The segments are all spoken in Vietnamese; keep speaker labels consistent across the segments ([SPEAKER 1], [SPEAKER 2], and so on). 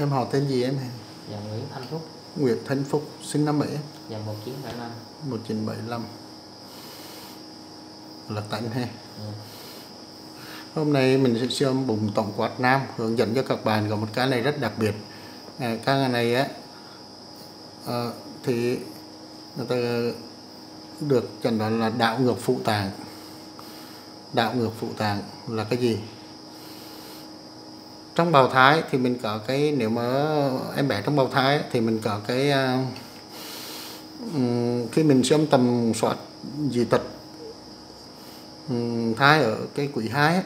[SPEAKER 1] Em họ tên gì em?
[SPEAKER 2] Dạ Nguyễn Thanh Phúc.
[SPEAKER 1] Nguyễn Thanh Phúc, sinh năm mấy em?
[SPEAKER 2] Dạ 1975
[SPEAKER 1] 1975 Là tánh ha?
[SPEAKER 2] Ừ.
[SPEAKER 1] Hôm nay mình sẽ âm bụng tổng quát nam hướng dẫn cho các bạn có một cái này rất đặc biệt. À, cái này á à, thì người ta được chẩn đoán là đảo ngược phụ tạng. Đảo ngược phụ tạng là cái gì trong bào thai thì mình có cái nếu mà em bé trong bào thai thì mình có cái uh, khi mình siêu âm tầm soát dị tật um, thai ở cái quỹ 2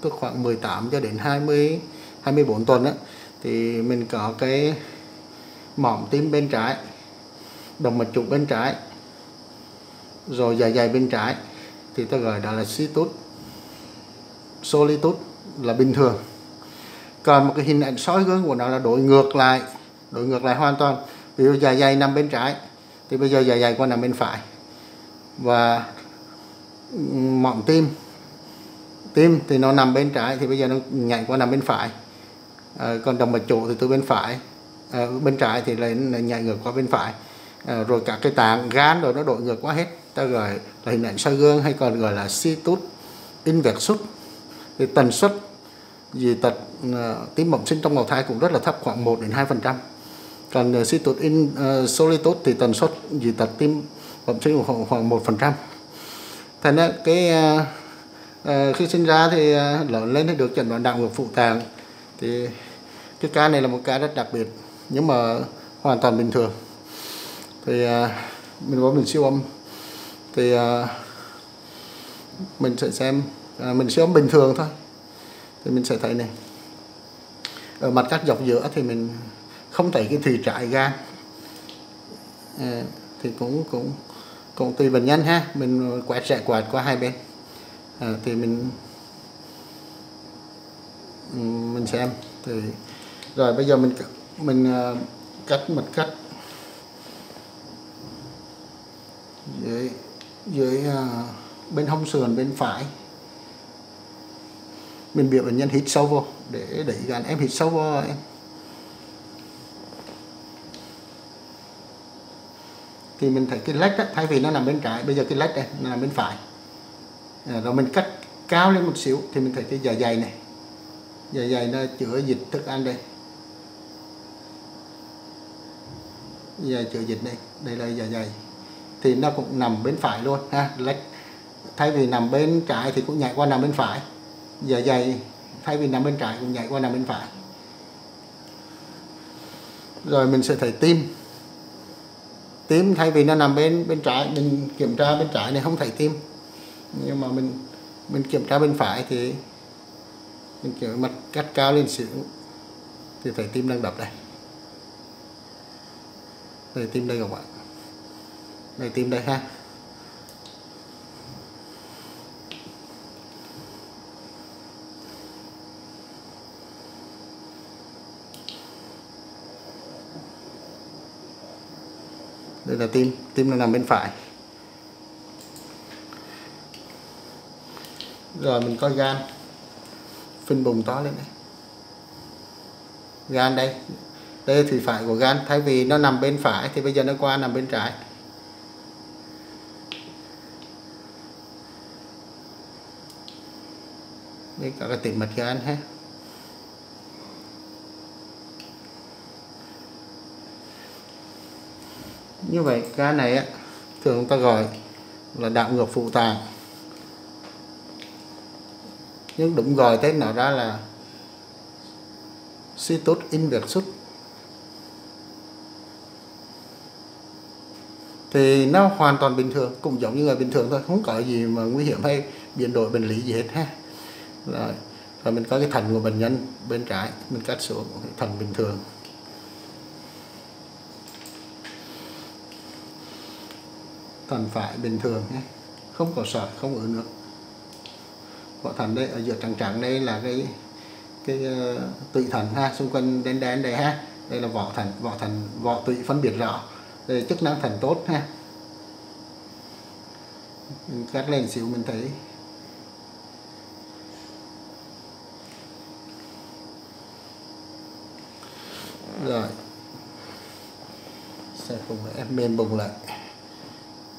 [SPEAKER 1] tức khoảng 18 cho đến 20 24 tuần á thì mình có cái mỏm tim bên trái động mạch chủ bên trái rồi dạ dày bên trái thì ta gọi đó là situs solitut là bình thường còn một cái hình ảnh soi gương của nó là đổi ngược lại đổi ngược lại hoàn toàn. Ví dụ dạ dày nằm bên trái thì bây giờ dạ dày qua nằm bên phải. Và mỏm tim. Tim thì nó nằm bên trái thì bây giờ nó nhảy qua nằm bên phải. À, còn động mạch chủ thì từ bên phải à, bên trái thì lại nhảy ngược qua bên phải. À, rồi cả cái tạng gan rồi nó đổi ngược qua hết. Ta gọi là hình ảnh soi gương hay còn gọi là situs inversus thì tần suất dị tật ờ, uh, tim bẩm sinh trong bào thai cũng rất là thấp khoảng 1 đến 2 phần trăm. Còn uh, tụt in ờ, uh, solitus thì tần suất dị tật tim bẩm sinh khoảng khoảng một phần trăm. Thành ra cái uh, uh, khi sinh ra thì uh, lớn lên thì được chẩn đoán đạo ngược phụ tạng. Thì cái ca này là một ca rất đặc biệt nhưng mà hoàn toàn bình thường. Thì uh, mình có mình siêu âm. Thì uh, mình sẽ xem uh, mình siêu âm bình thường thôi thì mình sẽ thấy này. Ở mặt cắt dọc giữa thì mình không thấy cái thùy trại gan. À, thì cũng cũng cũng tùy bệnh nhân ha. Mình quẹt sẽ quạt qua hai bên. À, thì mình mình xem. Thì rồi bây giờ mình mình ờ, cắt mặt cắt. Dưới dưới bên hông sườn bên phải mình biểu bệnh nhân hít sâu vô để đẩy gan em hít sâu vô em. Thì mình thấy cái lách đó, thay vì nó nằm bên trái bây giờ cái lách này nó nằm bên phải. À, rồi mình cắt cao lên một xíu thì mình thấy cái dạ dày này. Dạ dày nó chữa dịch thức ăn đây. Dạ chữa dịch đây. Đây là dạ dày. Thì nó cũng nằm bên phải luôn ha lách. Thay vì nằm bên trái thì cũng nhảy qua nằm bên phải dạ dày, thay vì nằm bên trái cũng nhảy qua nằm bên phải. Rồi mình sẽ thấy tim tim thay vì nó nằm bên bên trái, mình kiểm tra bên trái này không thấy tim nhưng mà mình mình kiểm tra bên phải thì mình kiểu mặt cắt cao lên xíu thì thấy tim đang đập đây. Đây tim đây các bạn. Đây tim đây ha. Đây là tim tim nó nằm bên phải. Rồi, mình coi gan. Phình bùng to lên đây. Gan đây. Đây thì phải của gan. Thay vì nó nằm bên phải, thì bây giờ nó qua nằm bên trái. Đây cả cái tĩnh mạch gan ha. Như vậy, cái này á, thường chúng ta gọi là đảo ngược phụ tàng. Nhưng đúng gọi tên nó ra là xuyên tút in việc xuất thì nó hoàn toàn bình thường, cũng giống như người bình thường thôi, không có gì mà nguy hiểm hay biến đổi bệnh lý gì hết ha. Rồi rồi mình có cái thận của bệnh nhân bên trái, mình cắt xuống, thận bình thường. Thần phải bình thường nhé. Không có sỏi không ứ nước. Vỏ thần đây ở giữa trắng trắng đây là cái cái uh, tụy thần ha xung quanh đen đen đây ha. Đây là vỏ thần vỏ thần vỏ tụy phân biệt rõ. Đây là chức năng thần tốt ha. Mình cắt lên xíu mình thấy. Rồi. Sẽ cùng em mềm bùng lại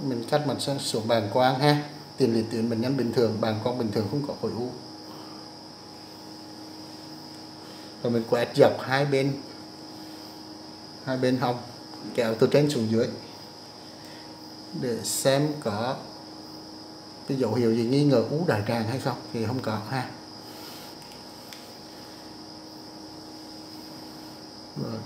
[SPEAKER 1] mình cắt mình sẽ xuống bàng quang ha. Tiền liệt tuyến bệnh nhân bình thường bàng quang bình thường không có khối u. Rồi mình quẹt dọc hai bên. Hai bên hông, kéo từ trên xuống dưới. Để xem có cái dấu hiệu gì nghi ngờ ú đại tràng hay không, thì không có ha. Rồi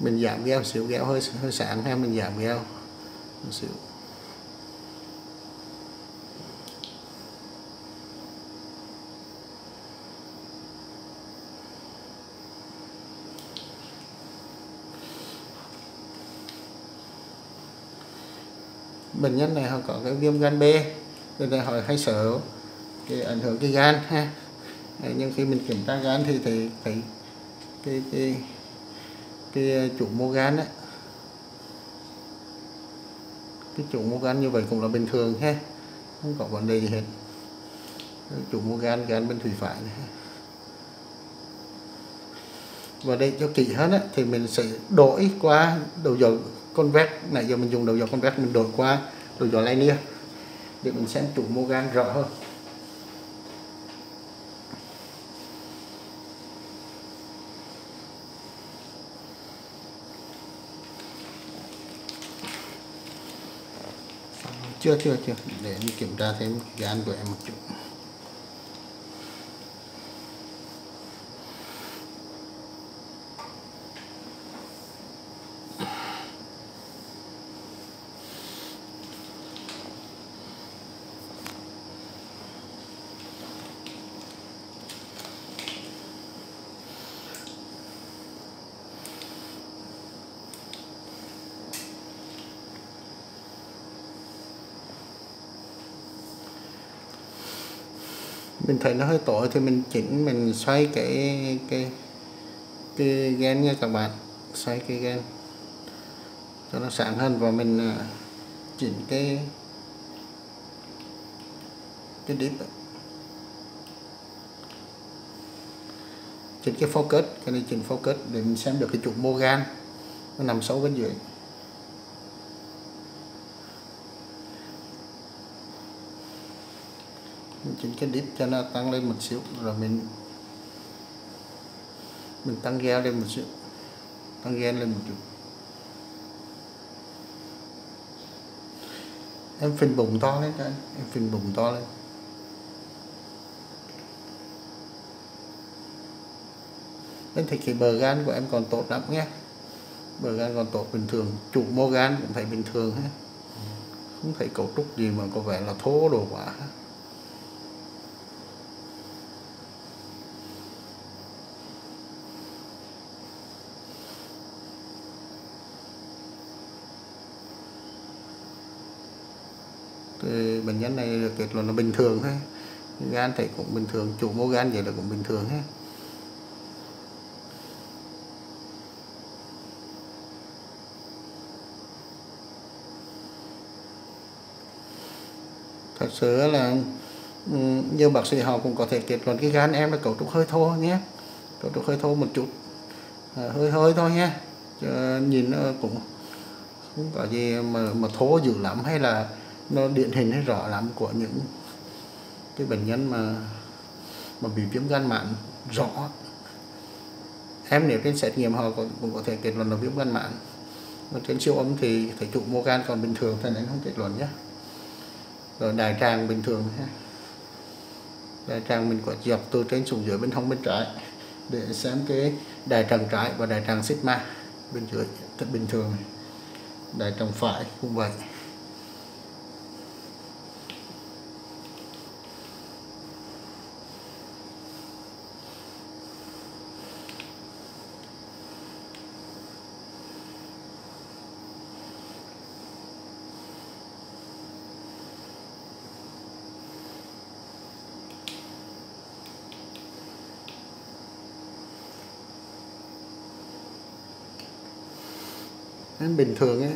[SPEAKER 1] mình giảm gheo xíu, gheo hơi hơi sáng ha, mình giảm gheo. Một xíu. Bệnh nhân này họ có cái viêm gan B, nên là họ hay sợ cái ảnh hưởng cái gan ha. Nhưng khi mình kiểm tra gan thì thấy thấy cái cái cái ờ, chủ mô gan cái chủ mô gan như vậy cũng là bình thường ha không có vấn đề gì hết. Chủ mô gan gan bên thủy phải này. và đây cho kỹ hơn ấy, thì mình sẽ đổi qua đầu dầu con vét. Nãy giờ mình dùng đầu dầu con vét mình đổi qua đầu dầu linear để mình xem chủ mô gan rõ hơn. Chưa chưa chưa. Để em kiểm tra thêm gan của em một chút. Mình thấy nó hơi tối thì mình chỉnh, mình xoay cái cái cái gen nha các bạn. Xoay cái gen cho nó sáng hơn và mình à, chỉnh cái cái dip chỉnh cái focus, cái này chỉnh focus để mình xem được cái trục mô gan nó nằm sâu bên dưới. Chỉnh cái đít cho nó tăng lên một xíu, rồi mình mình tăng gel lên một xíu, tăng gel lên một chút. Em phình bụng to lên cho anh em phình bụng to lên. Nên thì cái bờ gan của em còn tốt lắm nhé. Bờ gan còn tốt bình thường, chủ mô gan cũng thấy bình thường hết không thấy cấu trúc gì mà có vẻ là thô đồ quá. Thì bệnh nhân này được kết luận là bình thường thôi. Gan thấy cũng bình thường chủ mô gan vậy là cũng bình thường hết. Thật sự là như nhiều bác sĩ họ cũng có thể kết luận cái gan em là cấu trúc hơi thô nhé. Cấu trúc hơi thô một chút. À, hơi hơi thôi nhé. Chứ nhìn cũng không có gì mà mà thô dữ lắm hay là nó điển hình hay rõ lắm của những cái bệnh nhân mà mà bị viêm gan mạn rõ. Em nếu trên xét nghiệm họ cũng, cũng có thể kết luận là viêm gan mạn. Mà trên siêu âm thì thấy trụ mô gan còn bình thường thì anh không kết luận nhé. Rồi đại tràng bình thường ha đại tràng mình có dọc từ trên xuống dưới bên hông bên trái để xem cái đại tràng trái và đại tràng sigma bên dưới thật bình thường. Đại tràng phải cũng vậy. Bình thường ấy.